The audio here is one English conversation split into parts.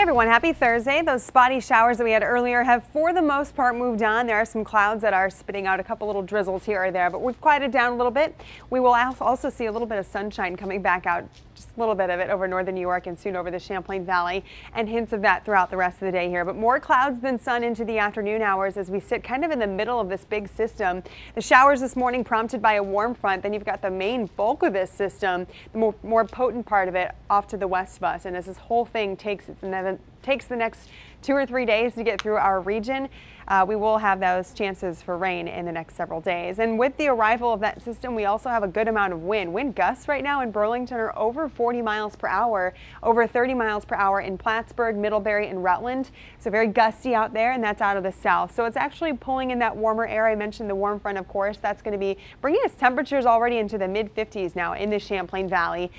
Hey everyone, happy Thursday. Those spotty showers that we had earlier have for the most part moved on. There are some clouds that are spitting out a couple little drizzles here or there, but we've quieted down a little bit. We will also see a little bit of sunshine coming back out, just a little bit of it over northern New York and soon over the Champlain Valley and hints of that throughout the rest of the day here. But more clouds than sun into the afternoon hours as we sit kind of in the middle of this big system. The showers this morning prompted by a warm front. Then you've got the main bulk of this system, the more, more potent part of it off to the west of us. And as this whole thing takes its takes the next two or three days to get through our region, uh, we will have those chances for rain in the next several days. And with the arrival of that system, we also have a good amount of wind. Wind gusts right now in Burlington are over 40 miles per hour, over 30 miles per hour in Plattsburgh, Middlebury, and Rutland. So very gusty out there, and that's out of the south. So it's actually pulling in that warmer air. I mentioned the warm front, of course. That's going to be bringing us temperatures already into the mid 50s now in the Champlain Valley.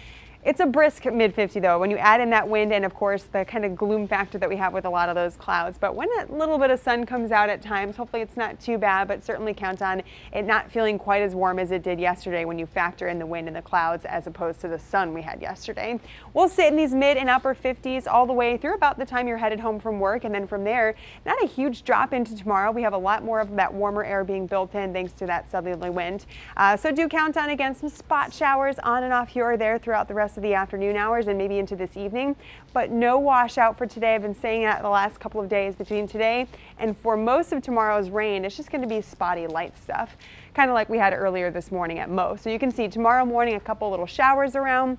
It's a brisk mid 50 though when you add in that wind and of course the kind of gloom factor that we have with a lot of those clouds. But when a little bit of sun comes out at times, hopefully it's not too bad, but certainly count on it not feeling quite as warm as it did yesterday when you factor in the wind and the clouds as opposed to the sun we had yesterday. We'll sit in these mid and upper 50s all the way through about the time you're headed home from work and then from there, not a huge drop into tomorrow. We have a lot more of that warmer air being built in thanks to that southerly wind. Uh, so do count on again some spot showers on and off here or there throughout the rest rest of the afternoon hours and maybe into this evening, but no washout for today. I've been saying that the last couple of days between today and for most of tomorrow's rain, it's just going to be spotty light stuff, kind of like we had earlier this morning at most. So you can see tomorrow morning a couple little showers around.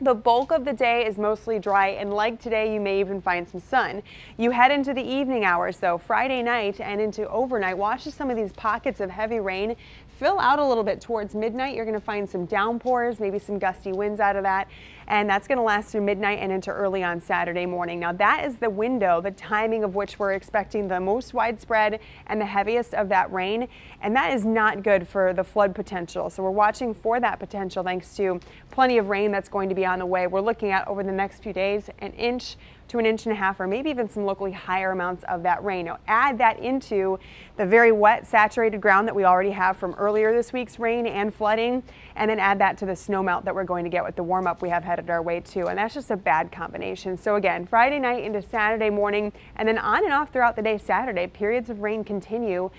The bulk of the day is mostly dry, and like today, you may even find some sun. You head into the evening hours, though, Friday night and into overnight. Watch some of these pockets of heavy rain fill out a little bit towards midnight. You're going to find some downpours, maybe some gusty winds out of that, and that's going to last through midnight and into early on Saturday morning. Now, that is the window, the timing of which we're expecting the most widespread and the heaviest of that rain, and that is not good for the flood potential. So we're watching for that potential thanks to plenty of rain that's going to be on the way. We're looking at over the next few days an inch to an inch and a half or maybe even some locally higher amounts of that rain. Now add that into the very wet saturated ground that we already have from earlier this week's rain and flooding and then add that to the snowmelt that we're going to get with the warm up we have headed our way to and that's just a bad combination. So again Friday night into Saturday morning and then on and off throughout the day Saturday periods of rain continue.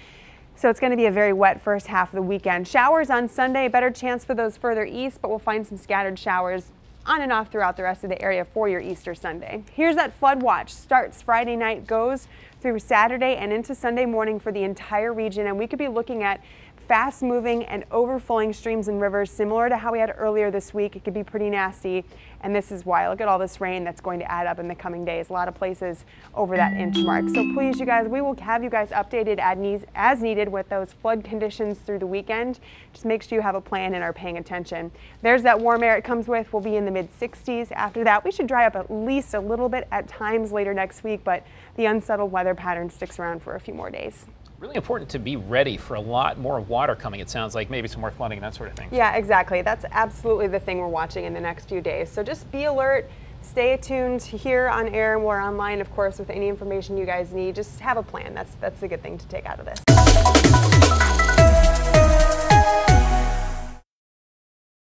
So it's going to be a very wet first half of the weekend. Showers on Sunday, better chance for those further east, but we'll find some scattered showers on and off throughout the rest of the area for your Easter Sunday. Here's that flood watch. Starts Friday night, goes through Saturday and into Sunday morning for the entire region. And we could be looking at fast moving and overflowing streams and rivers similar to how we had earlier this week. It could be pretty nasty and this is why. Look at all this rain that's going to add up in the coming days. A lot of places over that inch mark. So please you guys, we will have you guys updated as needed with those flood conditions through the weekend. Just make sure you have a plan and are paying attention. There's that warm air it comes with. We'll be in the mid 60s. After that, we should dry up at least a little bit at times later next week, but the unsettled weather pattern sticks around for a few more days really important to be ready for a lot more water coming. It sounds like maybe some more flooding and that sort of thing. Yeah, exactly. That's absolutely the thing we're watching in the next few days. So just be alert. Stay tuned here on air and we're online, of course, with any information you guys need. Just have a plan. That's that's a good thing to take out of this.